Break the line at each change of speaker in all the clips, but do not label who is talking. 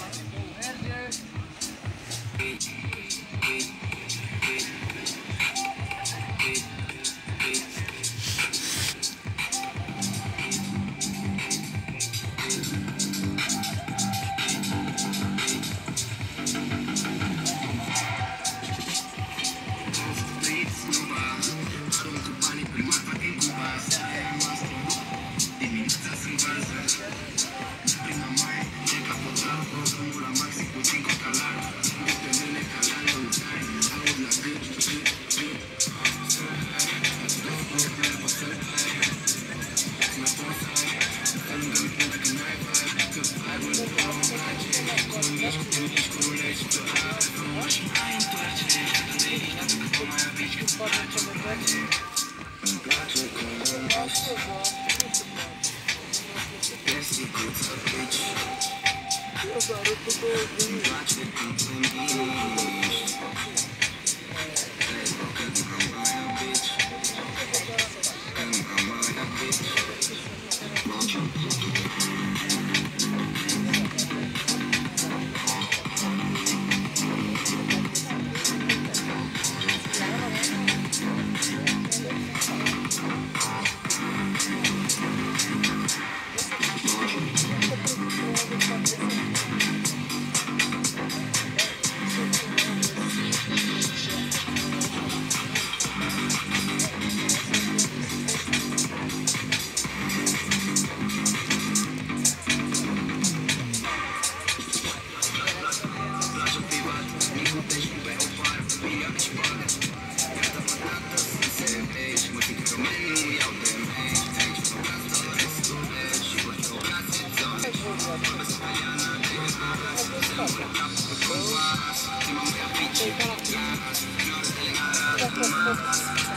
Peace. Watch the people in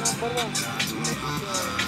Number one.